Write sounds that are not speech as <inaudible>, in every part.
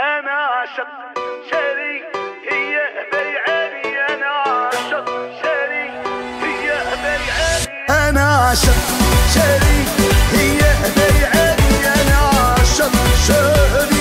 أنا عشق شاري هي بيعاني أنا عشق شاري هي بيعاني أنا عشق شاري هي بيعاني أنا عشق شاري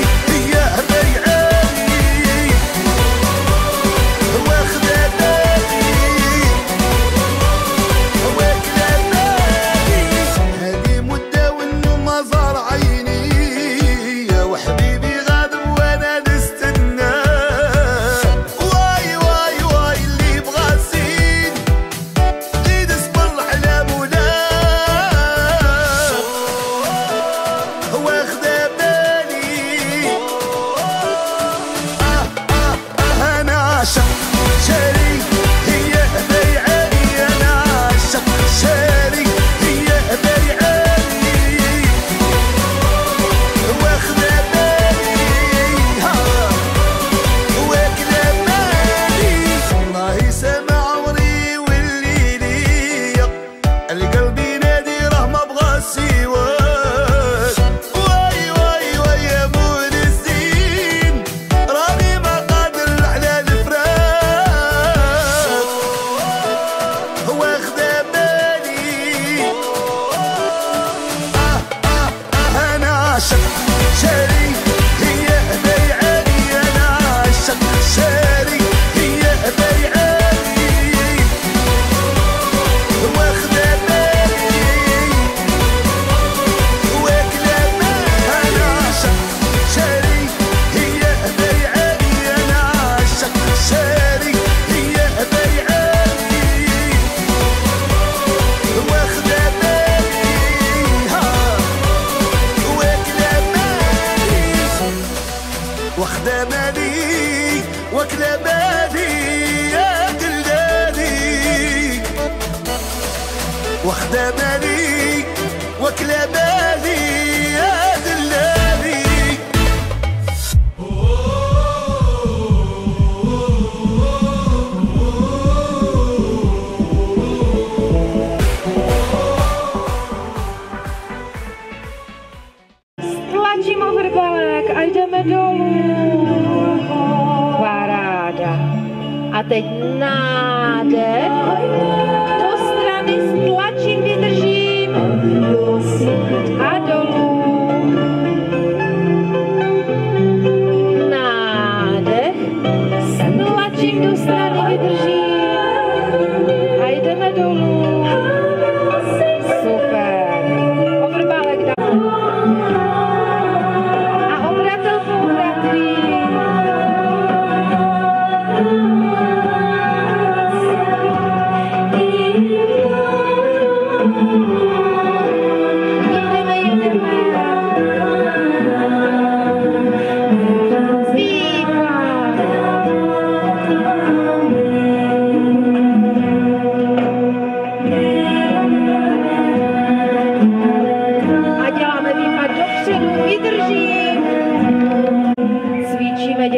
واخدة بالي واكلة بالي يا دلالي واخدة بالي واكلة بالي a jdeme dolů. Paráda. A teď nádech.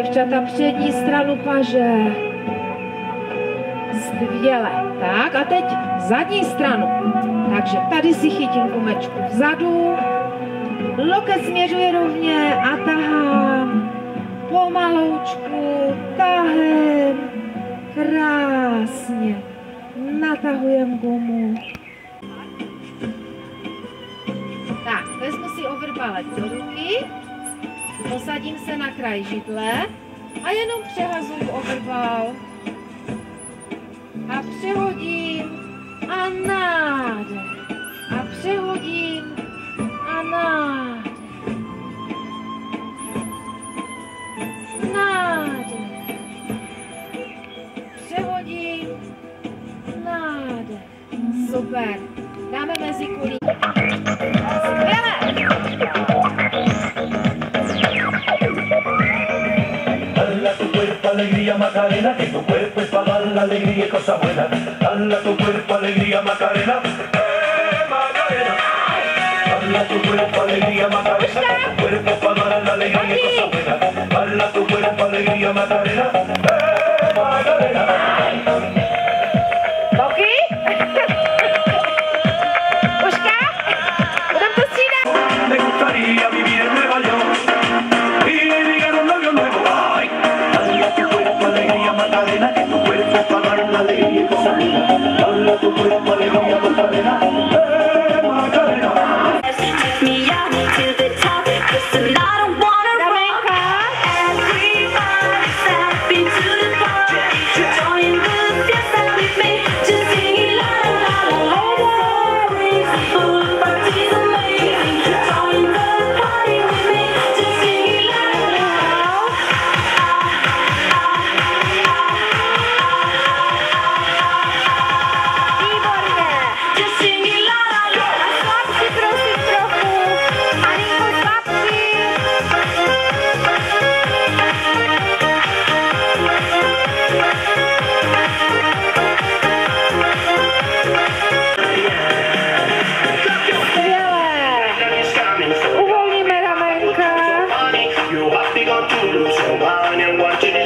Děvčata přední stranu paže. Skvěle. Tak a teď zadní stranu. Takže tady si chytím gumečku vzadu. Loket směřuje rovně a tahám. Pomaloučku, tahem. Krásně. Natahujem gumu. Tak, vezmu si overbalec do ruky, posadím se na kraj židle a jenom přehazuju overbal. A přehodím a nádech. A přehodím a nádech. Nádech. Přehodím, nádech. Super. Dáme mezi kulí. Skvěle. Alegría Macarena, que tu cuerpo es para dar la alegría y cosa buena. Dala tu cuerpo alegría Macarena, eh Macarena. Dala tu cuerpo alegría Macarena, que tu cuerpo es para dar la alegría y cosa buena. Dala tu cuerpo alegría Macarena, eh Macarena. so on and watching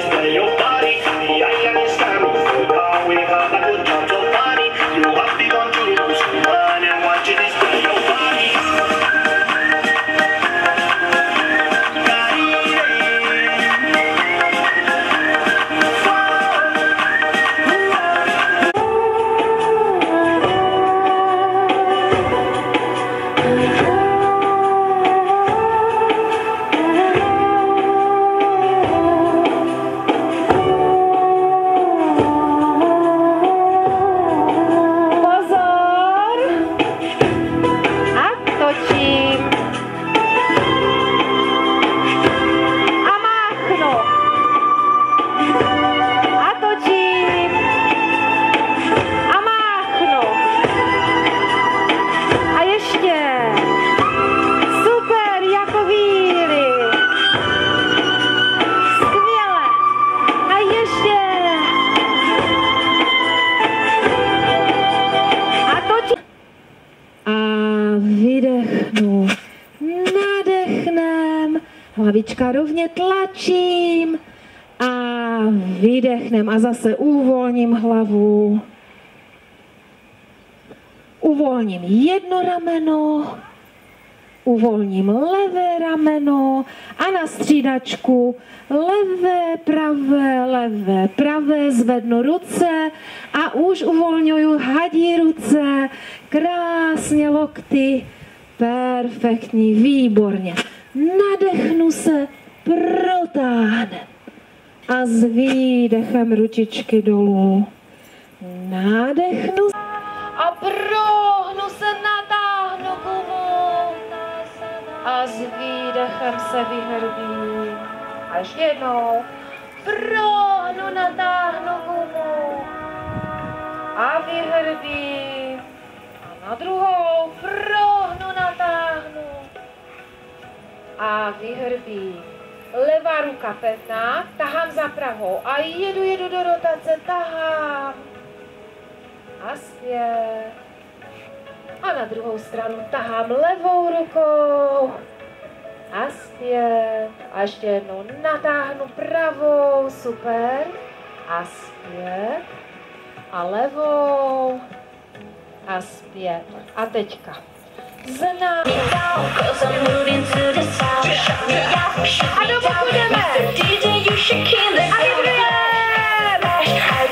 hlavička rovně tlačím a vydechnem a zase uvolním hlavu. Uvolním jedno rameno, uvolním levé rameno a na střídačku levé, pravé, levé, pravé, zvednu ruce a už uvolňuju hadí ruce, krásně lokty, perfektní, výborně. Nadechnu se, protáhne a s výdechem ručičky dolů. Nádechnu a prohnu se, natáhnu gumu a s výdechem se vyhrbím. A ještě jednou. Prohnu, natáhnu gumu a vyhrbím. A na druhou prohnu, a vyhrbím. Levá ruka pevná, tahám za pravou a jedu, jedu do rotace, tahám a zpět. A na druhou stranu tahám levou rukou a zpět. A ještě jednou natáhnu pravou, super. A zpět. A levou a zpět. A teďka. I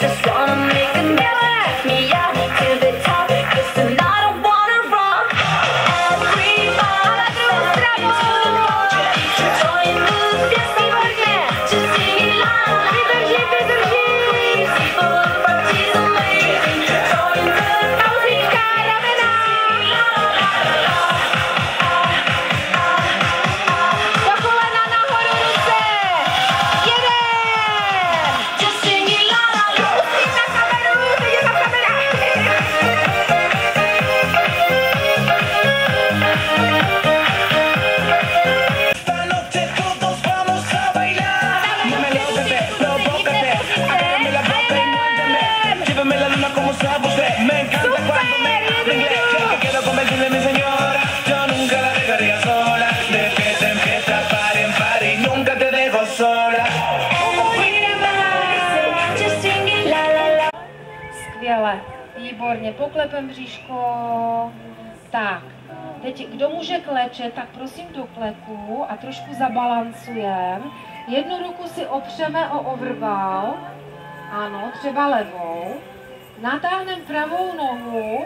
just wanna make them laugh me out to the Skvěle, výborně, poklepem bříško. Tak, teď kdo může klečet, tak prosím do klepu a trošku zabalancujem. Jednu ruku si opřeme o overbal, ano, třeba levou. Natáhneme pravou nohu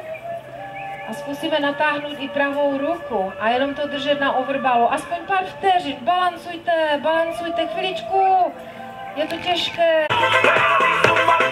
a zkusíme natáhnout i pravou ruku a jenom to držet na overbalu. Aspoň pár vteřin, balancujte, balancujte chviličku. Je to těžké. Toka,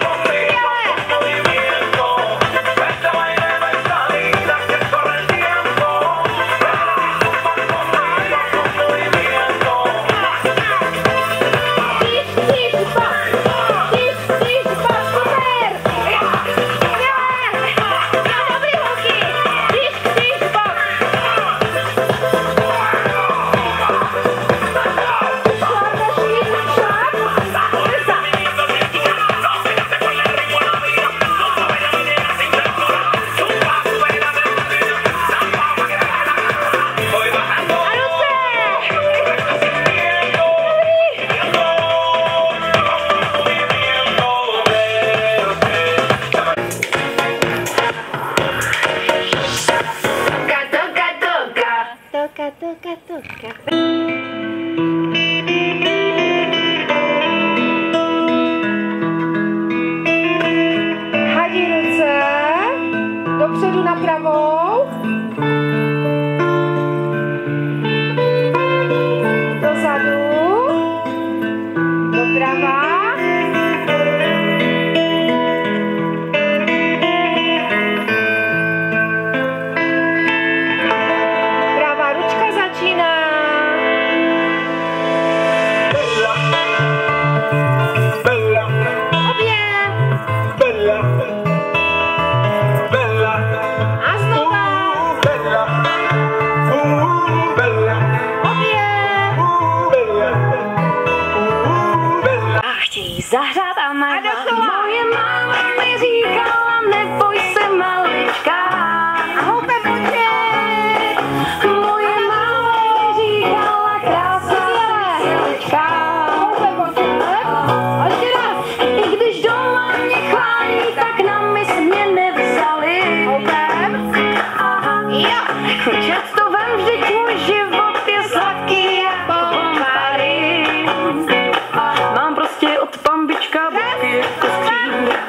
zahrát a dokola. Moje máma mi říkala, neboj se malička. A pojďte.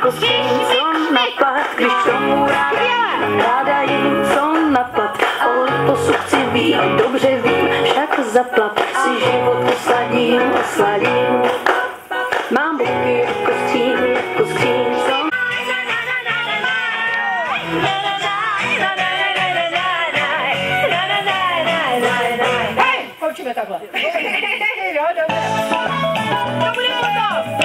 Zkusím, co napad, když tomu ráda jim, co napad. Ale po sukci vím, dobře vím, však zaplat si život usladím, usladím. Mám buky, kostí, kostí, co Hej, končíme takhle. <laughs> jo, dobře. To bude potom.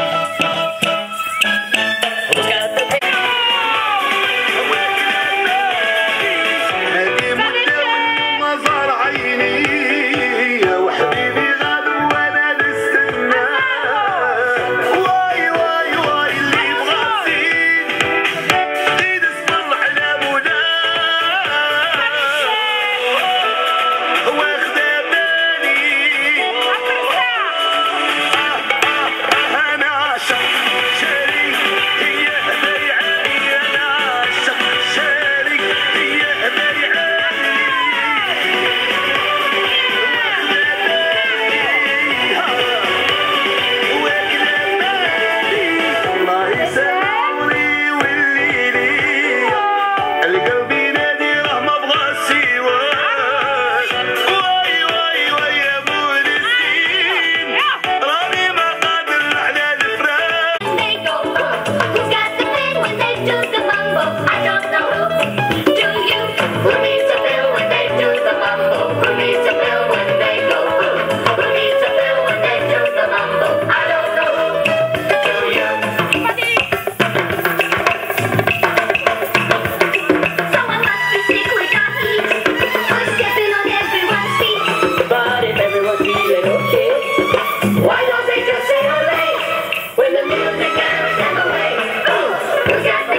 Look